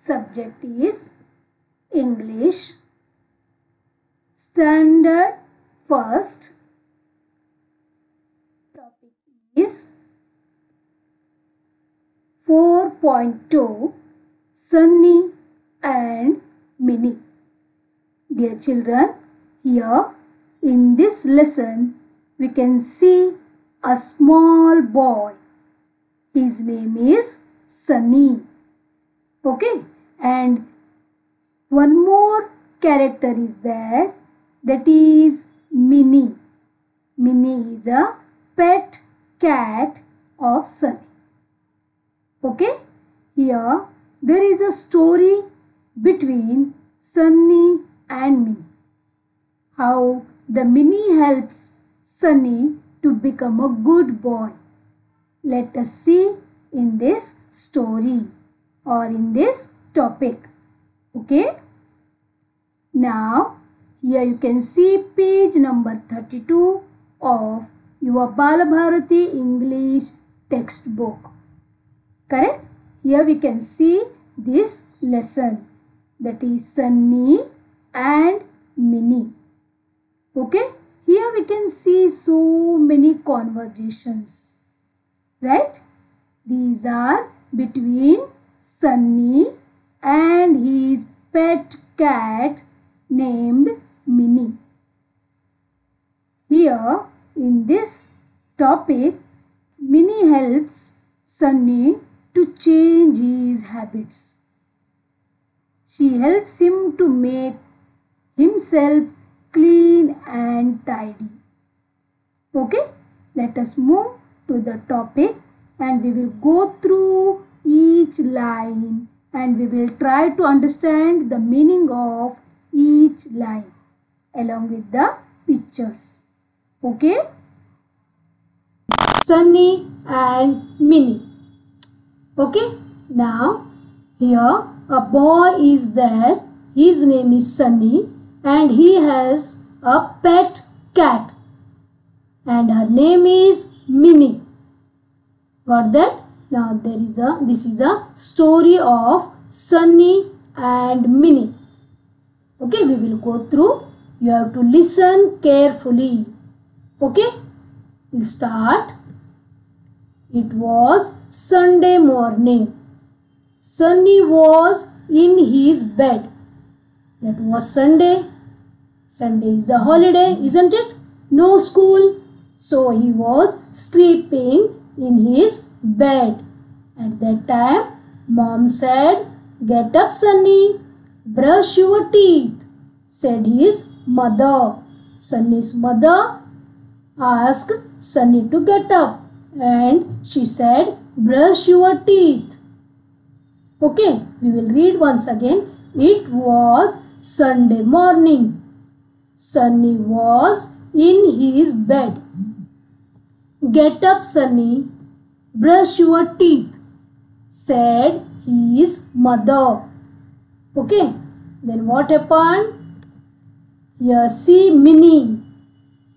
Subject is English. Standard first. Topic is 4.2 Sunny and Mini. Dear children, here in this lesson we can see a small boy. His name is Sunny. Okay, and one more character is there that is Minnie. Minnie is a pet cat of Sunny. Okay, here there is a story between Sunny and Minnie. How the Minnie helps Sunny to become a good boy. Let us see in this story or in this topic. Okay. Now, here you can see page number 32 of your Balabharati English textbook. Correct? Here we can see this lesson that is Sunny and Minnie. Okay? Here we can see so many conversations. Right? These are between Sunny and his pet cat named Minnie. Here in this topic, Minnie helps Sunny to change his habits. She helps him to make himself clean and tidy. Okay, let us move to the topic and we will go through each line and we will try to understand the meaning of each line along with the pictures. Okay? Sunny and Minnie. Okay? Now, here a boy is there. His name is Sunny and he has a pet cat and her name is Minnie. Got that? Now there is a this is a story of Sunny and Minnie. Okay, we will go through. You have to listen carefully. Okay, we'll start. It was Sunday morning. Sunny was in his bed. That was Sunday. Sunday is a holiday, isn't it? No school. So he was sleeping in his bed. At that time, mom said, Get up, Sunny. Brush your teeth, said his mother. Sunny's mother asked Sunny to get up and she said, Brush your teeth. Okay, we will read once again. It was Sunday morning. Sunny was in his bed. Get up, Sunny. Brush your teeth, said his mother. Okay, then what happened? Here see Minnie.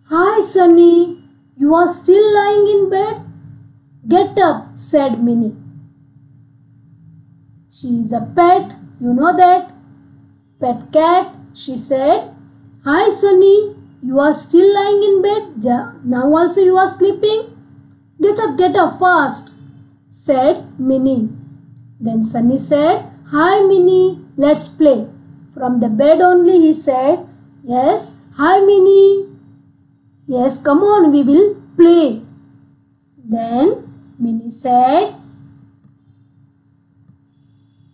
Hi, Sunny. You are still lying in bed? Get up, said Minnie. She is a pet, you know that. Pet cat, she said. Hi, Sunny. You are still lying in bed? Now also you are sleeping? Get up, get up fast, said Minnie. Then Sunny said, Hi Minnie, let's play. From the bed only he said, Yes, hi Minnie. Yes, come on, we will play. Then Minnie said,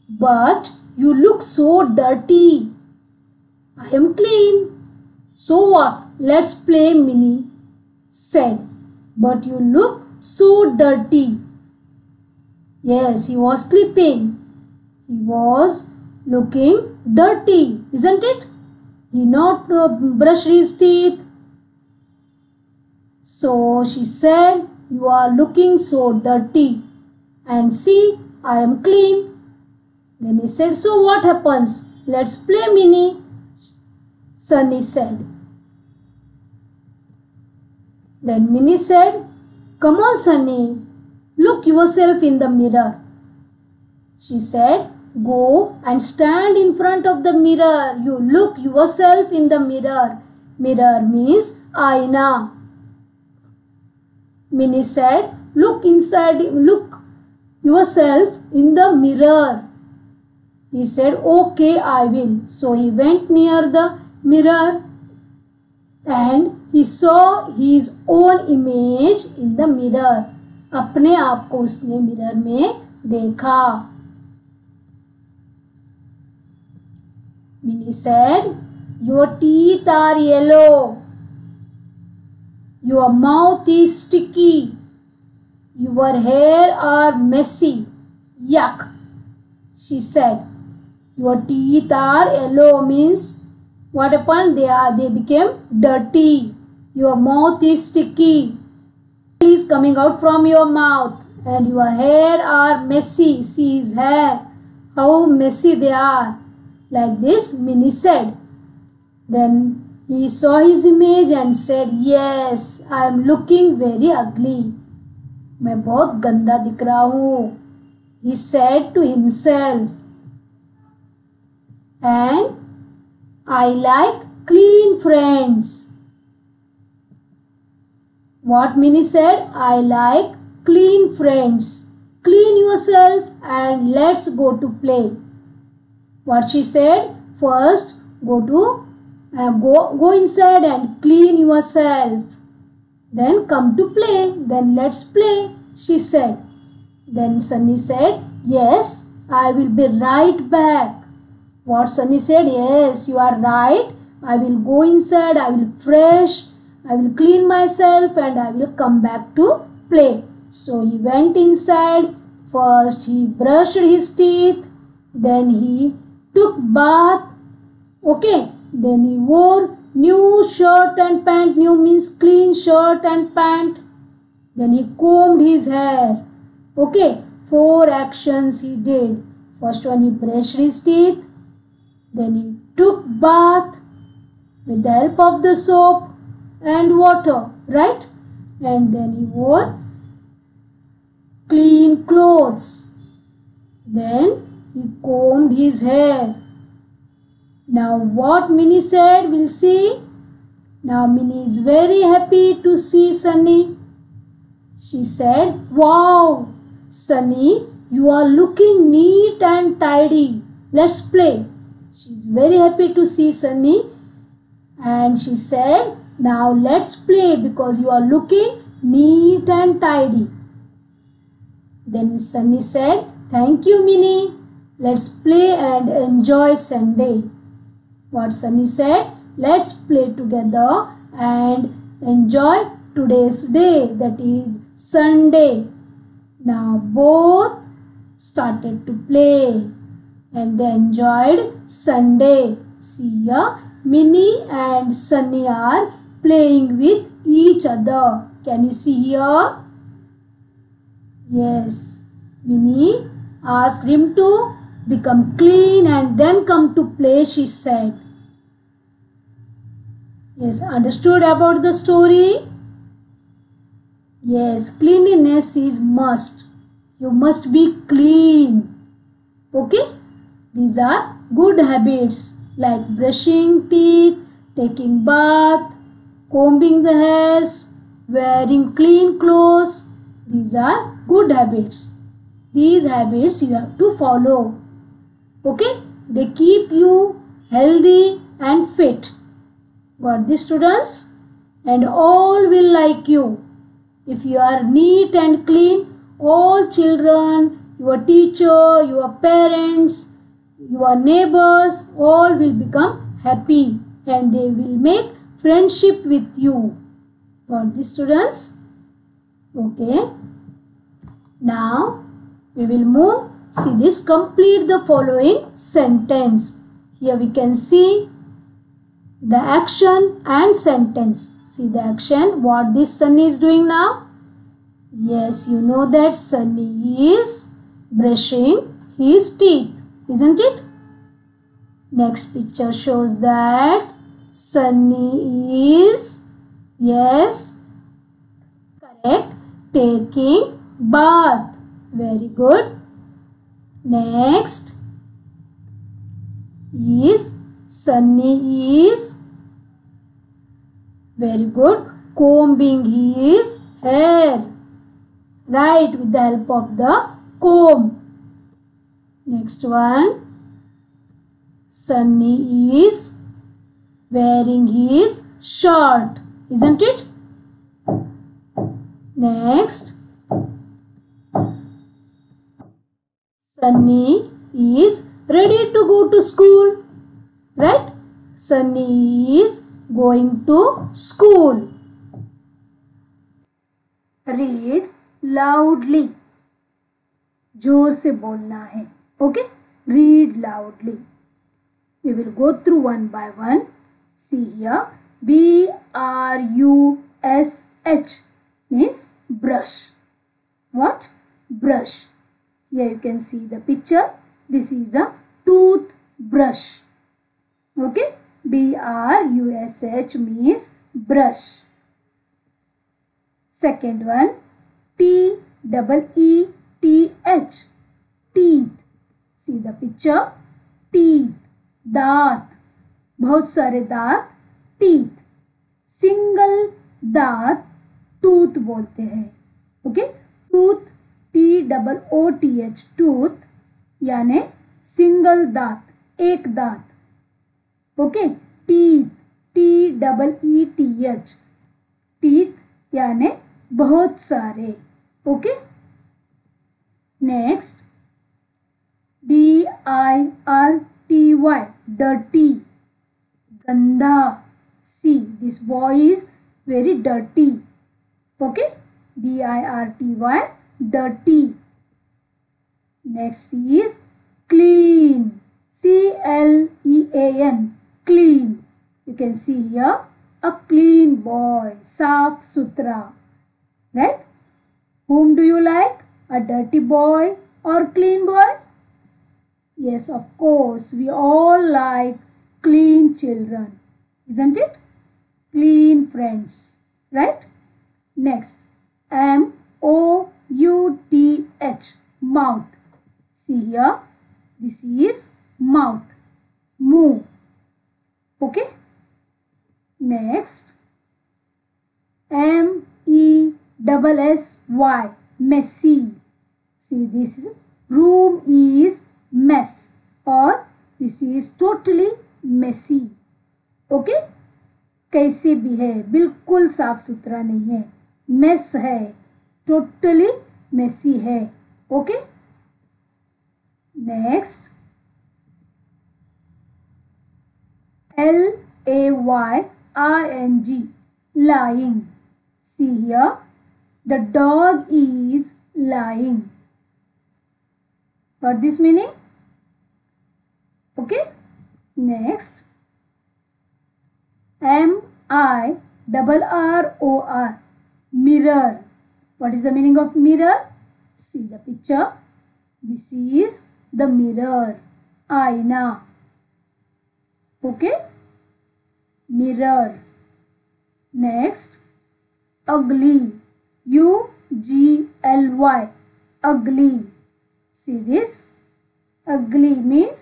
But you look so dirty. I am clean. So what? Let's play, Minnie said. But you look so dirty. Yes, he was sleeping. He was looking dirty, isn't it? He not uh, brushed his teeth. So she said, you are looking so dirty. And see, I am clean. Then he said, so what happens? Let's play Minnie. Sunny said. Then Minnie said, Come on, Sunny, look yourself in the mirror. She said, go and stand in front of the mirror. You look yourself in the mirror. Mirror means aina. Minnie said, look inside, look yourself in the mirror. He said, okay, I will. So he went near the mirror and he saw his own image in the mirror अपने आप को उसने mirror में देखा। Mini said your teeth are yellow your mouth is sticky your hair are messy yuck she said your teeth are yellow means what happened? They are they became dirty. Your mouth is sticky. Is coming out from your mouth and your hair are messy. See his hair. How messy they are. Like this, Minnie said. Then he saw his image and said, Yes, I am looking very ugly. मैं बहुत गंदा दिख रहा हूँ. He said to himself. And I like clean friends. What Minnie said? I like clean friends. Clean yourself and let's go to play. What she said? First, go to uh, go go inside and clean yourself. Then come to play. Then let's play. She said. Then Sunny said, Yes, I will be right back. What Sunny said, Yes, you are right. I will go inside. I will fresh. I will clean myself and I will come back to play. So he went inside. First he brushed his teeth. Then he took bath. Okay. Then he wore new shirt and pant. New means clean shirt and pant. Then he combed his hair. Okay. Four actions he did. First one he brushed his teeth. Then he took bath with the help of the soap and water. Right. And then he wore clean clothes. Then he combed his hair. Now what Minnie said, we'll see. Now Minnie is very happy to see Sunny. She said, Wow, Sunny, you are looking neat and tidy. Let's play. She's very happy to see Sunny. And she said, Now let's play because you are looking neat and tidy. Then Sunny said, Thank you, Minnie. Let's play and enjoy Sunday. What Sunny said, let's play together and enjoy today's day, that is Sunday. Now both started to play and they enjoyed Sunday. See here, Minnie and Sunny are playing with each other. Can you see here? Yes, Minnie asked him to become clean and then come to play, she said. Yes, understood about the story? Yes, cleanliness is must. You must be clean. Okay? These are good habits like brushing teeth, taking bath, combing the hairs, wearing clean clothes. These are good habits. These habits you have to follow. Okay? They keep you healthy and fit. Got this students? And all will like you. If you are neat and clean, all children, your teacher, your parents, your neighbors, all will become happy and they will make friendship with you. Got the students? Okay. Now, we will move See this complete the following sentence. Here we can see the action and sentence. See the action what this Sunny is doing now. Yes you know that Sunny is brushing his teeth isn't it? Next picture shows that Sunny is yes correct taking bath. Very good. Next, is Sunny is very good combing his hair. Right with the help of the comb. Next one. Sunny is wearing his shirt. Isn't it? Next. Sunny is ready to go to school. Right? Sunny is going to school. Read loudly. ज़ोर से बोलना है okay? Read loudly. We will go through one by one. See here. B r u s h means brush. What? Brush. Here you can see the picture. This is a toothbrush. Okay? B r u s h means brush. Second one. T double e t h. Teeth. See the picture, teeth, दांत, बहुत सारे दांत teeth single दांत tooth बोलते हैं okay tooth T double O T H tooth यानी single दांत, एक दांत okay teeth T double E T H teeth यानी बहुत सारे okay next D I R T Y dirty. Ganda see this boy is very dirty. Okay? D I R T Y dirty. Next is clean. C L E A N clean. You can see here a clean boy saaf sutra. Right? Whom do you like? A dirty boy or clean boy? Yes, of course, we all like clean children, isn't it? Clean friends, right? Next, M O U T H, mouth. See here, this is mouth, move. Okay? Next, M E double S Y, messy. See, this room is mess or this is totally messy. Okay? कैसे भी है? बिल्कुल साफ़ सुथरा नहीं है। Mess है। Totally messy है। Okay next L A Y R N G lying see here the dog is lying got this meaning? Okay. Next. M i double r o r. Mirror. What is the meaning of mirror? See the picture. This is the mirror. Aina. Okay. Mirror. Next. Ugly. U g l y. Ugly see this ugly means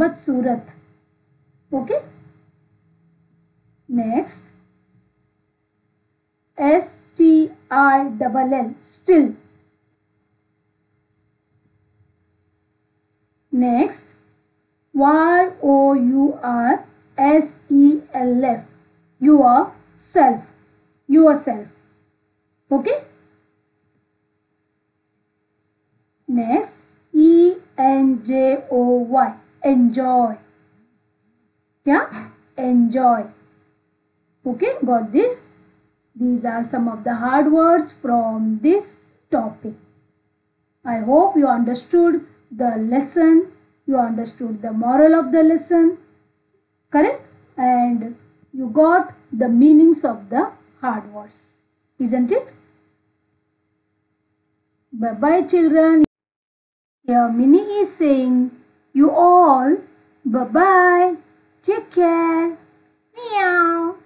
बदसूरत okay next s t i double l still next y o u r s e l f your self yourself okay next e n j o y enjoy. Yeah enjoy. Okay got this? These are some of the hard words from this topic. I hope you understood the lesson you understood the moral of the lesson correct? And you got the meanings of the hard words isn't it? Bye bye children here Minnie is saying you all bye bye take care. Meow